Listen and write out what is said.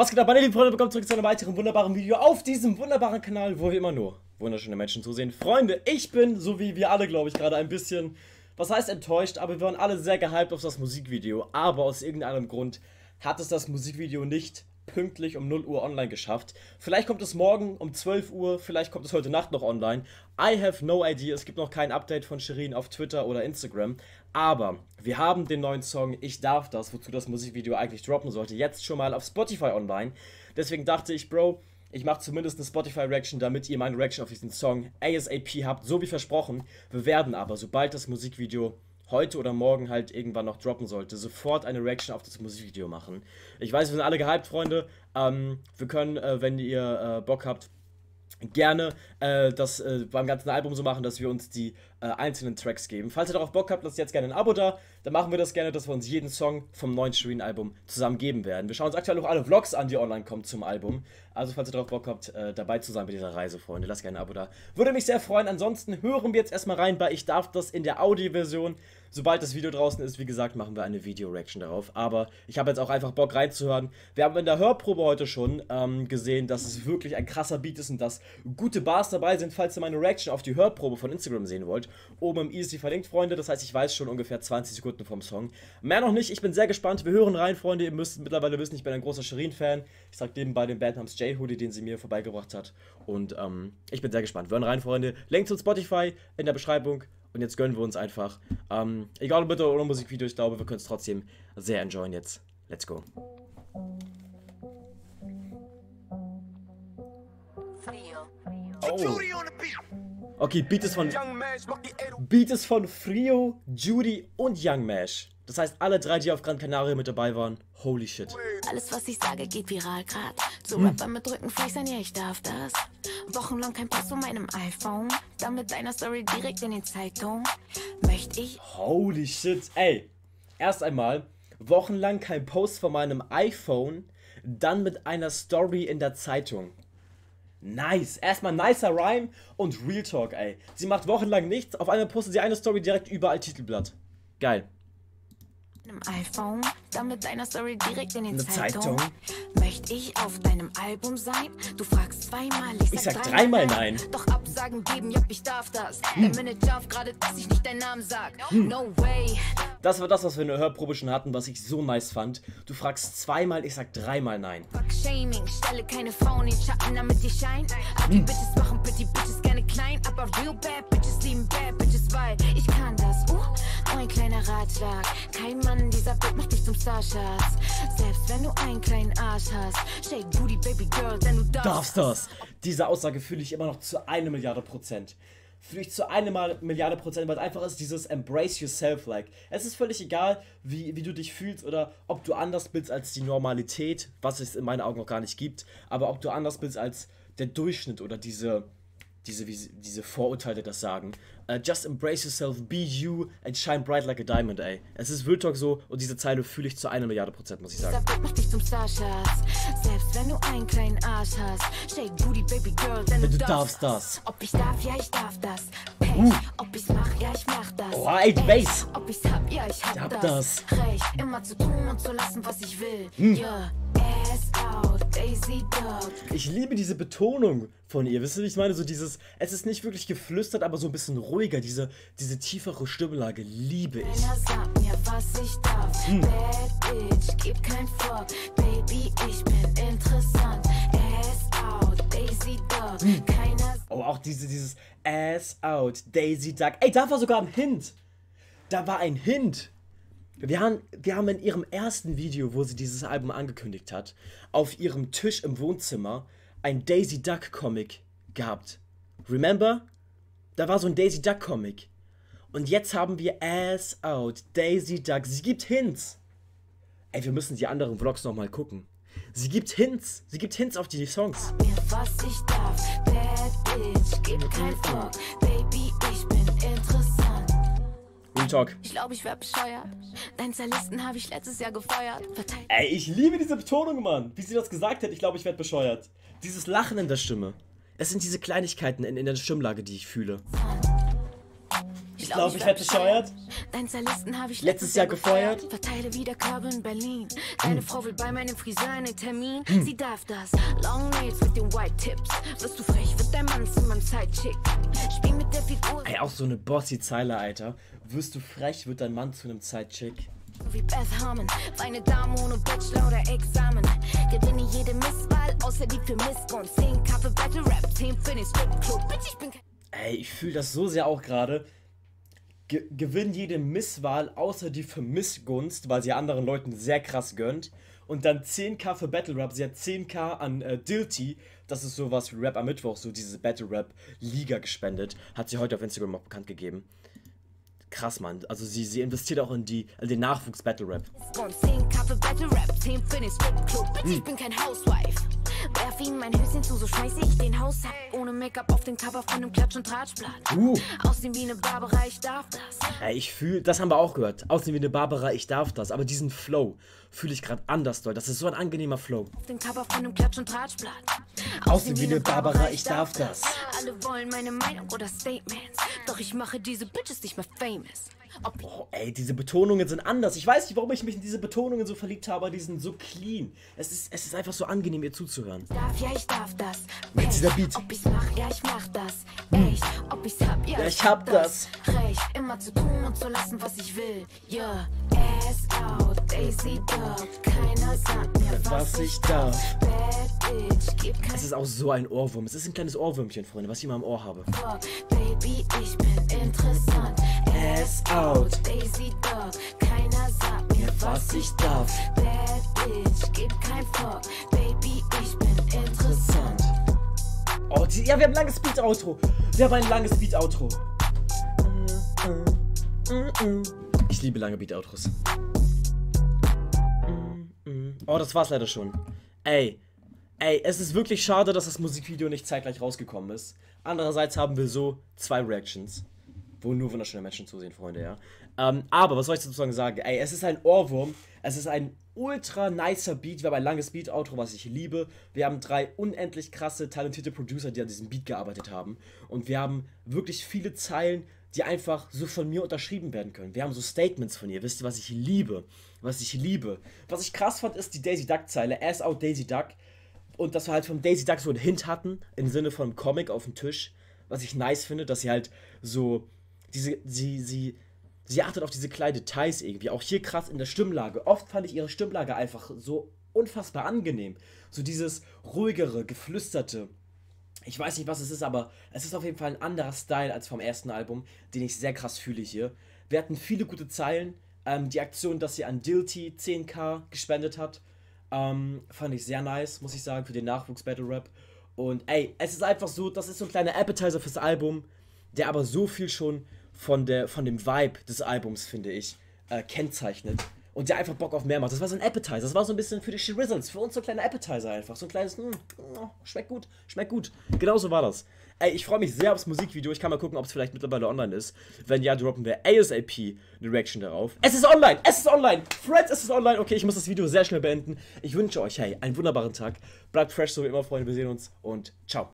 Was geht ab, meine lieben Freunde, willkommen zurück zu einem weiteren wunderbaren Video auf diesem wunderbaren Kanal, wo wir immer nur wunderschöne Menschen zusehen. Freunde, ich bin, so wie wir alle, glaube ich, gerade ein bisschen, was heißt enttäuscht, aber wir waren alle sehr gehypt auf das Musikvideo, aber aus irgendeinem Grund hat es das Musikvideo nicht pünktlich um 0 Uhr online geschafft. Vielleicht kommt es morgen um 12 Uhr, vielleicht kommt es heute Nacht noch online. I have no idea, es gibt noch kein Update von Shirin auf Twitter oder Instagram. Aber wir haben den neuen Song Ich darf das, wozu das Musikvideo eigentlich droppen sollte, jetzt schon mal auf Spotify online. Deswegen dachte ich, Bro, ich mache zumindest eine Spotify-Reaction, damit ihr meine Reaction auf diesen Song ASAP habt, so wie versprochen. Wir werden aber, sobald das Musikvideo heute oder morgen halt irgendwann noch droppen sollte, sofort eine Reaction auf das Musikvideo machen. Ich weiß, wir sind alle gehypt, Freunde. Ähm, wir können, äh, wenn ihr äh, Bock habt, gerne äh, das äh, beim ganzen Album so machen, dass wir uns die äh, einzelnen Tracks geben. Falls ihr darauf Bock habt, lasst jetzt gerne ein Abo da. Dann machen wir das gerne, dass wir uns jeden Song vom neuen Shirin-Album zusammen geben werden. Wir schauen uns aktuell auch alle Vlogs an, die online kommen zum Album. Also falls ihr darauf Bock habt, äh, dabei zu sein bei dieser Reise, Freunde, lasst gerne ein Abo da. Würde mich sehr freuen. Ansonsten hören wir jetzt erstmal rein bei Ich darf das in der Audioversion. Sobald das Video draußen ist, wie gesagt, machen wir eine Video-Reaction darauf. Aber ich habe jetzt auch einfach Bock reinzuhören. Wir haben in der Hörprobe heute schon ähm, gesehen, dass es wirklich ein krasser Beat ist und dass gute Bars dabei sind, falls ihr meine Reaction auf die Hörprobe von Instagram sehen wollt. Oben im Easy verlinkt, Freunde. Das heißt, ich weiß schon ungefähr 20 Sekunden vom Song. Mehr noch nicht. Ich bin sehr gespannt. Wir hören rein, Freunde. Ihr müsst mittlerweile wissen, ich bin ein großer Shirin-Fan. Ich trage nebenbei den Band namens J-Hoodie, den sie mir vorbeigebracht hat. Und ähm, ich bin sehr gespannt. Wir hören rein, Freunde. Link zu Spotify in der Beschreibung. Und jetzt gönnen wir uns einfach. Ähm, egal ob mit oder ohne Musikvideo, ich glaube, wir können es trotzdem sehr enjoyen jetzt. Let's go. Oh. Okay, Beat ist von Beat ist von Frio, Judy und Young Mash. Das heißt, alle drei, die auf Gran Canaria mit dabei waren, holy shit. Alles, was ich sage, geht viral grad. So hm. Rapper mit Rückenfleisch sein, ja, ich darf das. Wochenlang kein Pass von meinem iPhone. Dann mit deiner Story direkt in den Zeitung. Möchte ich. Holy shit, ey. Erst einmal, wochenlang kein Post von meinem iPhone. Dann mit einer Story in der Zeitung. Nice. Erstmal nicer Rhyme und Real Talk, ey. Sie macht wochenlang nichts. Auf einmal postet sie eine Story direkt überall Titelblatt. Geil. Im iPhone, dann mit deiner Story direkt in den Eine Zeitung. Zeitung. Möchte ich auf deinem Album sein? Du fragst zweimal, ich sag, ich sag dreimal nein. Doch Absagen geben, ja, ich darf das. Hm. Der Manager gerade, dass ich nicht deinen Namen sag. Hm. No way. Das war das, was wir in der Hörprobe schon hatten, was ich so nice fand. Du fragst zweimal, ich sag dreimal nein. Fuck Shaming, stelle keine Frauen in Schatten, damit die scheinen. Die hm. Bitches machen pretty Bitches gerne klein, aber real bad Bitches lieben bad Bitches, weil ich kann das. Uh, ein kleiner Ratschlag. Kein Mann dieser Welt macht dich zum Starschatz. Selbst wenn du einen kleinen Arsch hast. Shake Booty, Baby Girl, denn du darfst, darfst das. Diese Aussage fühle ich immer noch zu einer Milliarde Prozent fühle ich zu einer Milliarde Prozent, weil es einfach ist dieses Embrace yourself, like. Es ist völlig egal, wie, wie du dich fühlst oder ob du anders bist als die Normalität, was es in meinen Augen noch gar nicht gibt, aber ob du anders bist als der Durchschnitt oder diese, diese, diese Vorurteile das sagen. Uh, just embrace yourself, be you and shine bright like a diamond, ey. Es ist Real Talk so und diese Zeile fühle ich zu einer Milliarde Prozent, muss ich sagen. Selbst wenn du einen kleinen Arsch hast. Shake Booty, Baby Girl, denn, du, darfst, das. Ob ich darf, ja, ich darf das. Pech. Uh. Ob ich's mach, ja, ich mach das. Right, Bass. Ob ich's hab, ja, ich hab, ich hab das. das. Recht, immer zu tun und zu lassen, was ich will. Hm. Yeah. Ich liebe diese Betonung von ihr. Wisst ihr, wie ich meine? So dieses, es ist nicht wirklich geflüstert, aber so ein bisschen ruhiger. Diese, diese tiefere Stimmlage liebe ich. Hm. Hm. Oh, auch diese, dieses Ass out, Daisy Duck. Ey, da war sogar ein Hint. Da war ein Hint. Wir haben, wir haben in ihrem ersten Video, wo sie dieses Album angekündigt hat, auf ihrem Tisch im Wohnzimmer ein Daisy Duck Comic gehabt. Remember? Da war so ein Daisy Duck Comic. Und jetzt haben wir Ass Out, Daisy Duck. Sie gibt Hints. Ey, wir müssen die anderen Vlogs nochmal gucken. Sie gibt Hints. Sie gibt Hints auf die Songs. Mir was ich darf, bad bitch, gib kein Fuck. Talk. Ich glaube, ich wär bescheuert. Dein Zerlisten habe ich letztes Jahr gefeuert. Verteilt. Ey, ich liebe diese Betonung, Mann. Wie sie das gesagt hat, ich glaube, ich werde bescheuert. Dieses Lachen in der Stimme. Es sind diese Kleinigkeiten in, in der Stimmlage, die ich fühle. Glaube, ich werde bescheuert. Dein Stylisten habe ich Letztes Jahr gefeuert. Verteile wieder Körbe in Berlin. Deine Frau will bei meinem Friseur einen Termin. Sie darf das. Long Nails mit den White Tips. Wirst du frech, wird dein Mann zu meinem Sidechick. Spiel mit der Figur. Ey, auch so eine bossy Zeile, Alter. Wirst du frech, wird dein Mann zu einem Zeitchick. Wie Beth Harmon, feine Dame ohne Bachelor oder Examen. Gewinne jede Misswahl, außer die für Missgunst. 10 Kaffee Battle Rap, 10 für den Stripclub. Bitch, ich bin kein. Ey, ich fühle das so sehr auch gerade. Ge gewinn jede Misswahl, außer die für Missgunst, weil sie anderen Leuten sehr krass gönnt. Und dann 10k für Battle Rap. Sie hat 10k an äh, Dilty, das ist sowas wie Rap am Mittwoch, so diese Battle Rap Liga gespendet. Hat sie heute auf Instagram auch bekannt gegeben. Krass, Mann. Also sie, sie investiert auch in, die, in den Nachwuchs Battle Rap. Missgunst. 10 Kaffee Battle Rap, 10 für den Stripclub. Bitch, ich bin kein Housewife. Werf ihm mein Höschen zu, so schmeiß ich den Haus ab. Ohne Make-up auf den Cover von einem Klatsch- und Tratschblatt. Uh. Aussehen wie eine Barbara, ich darf das. Ey, ich fühle, das haben wir auch gehört. Aussehen wie eine Barbara, ich darf das. Aber diesen Flow fühle ich gerade anders, doll. Das ist so ein angenehmer Flow. Auf den Cover von einem Klatsch- und Tratschblatt. Aussehen wie eine Barbara, ich darf das. Alle wollen meine Meinung oder Statements. Doch ich mache diese Bitches nicht mehr famous. Ich Oh, ey, diese Betonungen sind anders. Ich weiß nicht, warum ich mich in diese Betonungen so verliebt habe, aber die sind so clean. Es ist, es ist einfach so angenehm, ihr zuzuhören. darf, ja, ich darf das. Jetzt dieser Beat. Ob ich's mach, ja, ich mach das. Echt, ob ich's hab, ja, Ja, ich hab das. Recht, immer zu tun und zu lassen, was ich will. Ja, ass out, Daisy Dog. Keiner sagt mir, was, ich darf. Es ist auch so ein Ohrwurm. Es ist ein kleines Ohrwürmchen, Freunde, was ich immer im Ohr habe. Baby, ich bin interessant. Ass out. Daisy Dog. Keiner sagt mir, was ich darf. Bad Bitch, gib kein Fuck. Baby, ich bin interessant. Oh, die, ja, wir haben ein langes Beat-Outro. Wir haben ein langes Beat-Outro. Ich liebe lange Beat-Outros. Oh, das war's leider schon. Ey, ey, es ist wirklich schade, dass das Musikvideo nicht zeitgleich rausgekommen ist. Andererseits haben wir so zwei Reactions, wo nur wunderschöne Menschen zusehen, Freunde, ja. Ähm, aber was soll ich sozusagen sagen? Ey, es ist ein Ohrwurm. Es ist ein ultra nicer Beat. Wir haben ein langes Beat-Outro, was ich liebe. Wir haben drei unendlich krasse, talentierte Producer, die an diesem Beat gearbeitet haben. Und wir haben wirklich viele Zeilen, die einfach so von mir unterschrieben werden können. Wir haben so Statements von ihr. Wisst ihr, was ich liebe? Was ich liebe. Was ich krass fand, ist die Daisy Duck-Zeile. Ass out Daisy Duck. Und dass wir halt vom Daisy Duck so einen Hint hatten, im Sinne von Comic auf dem Tisch. Was ich nice finde, dass sie halt so diese, sie, sie, sie achtet auf diese kleinen Details irgendwie. Auch hier krass in der Stimmlage. Oft fand ich ihre Stimmlage einfach so unfassbar angenehm. So dieses ruhigere, geflüsterte. Ich weiß nicht, was es ist, aber es ist auf jeden Fall ein anderer Style als vom ersten Album, den ich sehr krass fühle hier. Wir hatten viele gute Zeilen. Ähm, die Aktion, dass sie an Dilty 10k gespendet hat, ähm, fand ich sehr nice, muss ich sagen, für den Nachwuchs Battle Rap. Und ey, es ist einfach so, das ist so ein kleiner Appetizer fürs Album, der aber so viel schon von, der, von dem Vibe des Albums, finde ich, äh, kennzeichnet. Und der einfach Bock auf mehr macht. Das war so ein Appetizer. Das war so ein bisschen für die Shirizzles. Für uns so ein kleiner Appetizer einfach. So ein kleines, mm, oh, schmeckt gut, schmeckt gut. Genau so war das. Ey, ich freue mich sehr aufs Musikvideo. Ich kann mal gucken, ob es vielleicht mittlerweile online ist. Wenn ja, droppen wir ASAP eine Reaction darauf. Es ist online! Es ist online! Friends, es ist online! Okay, ich muss das Video sehr schnell beenden. Ich wünsche euch, hey, einen wunderbaren Tag. Bleibt fresh, so wie immer, Freunde. Wir sehen uns und ciao.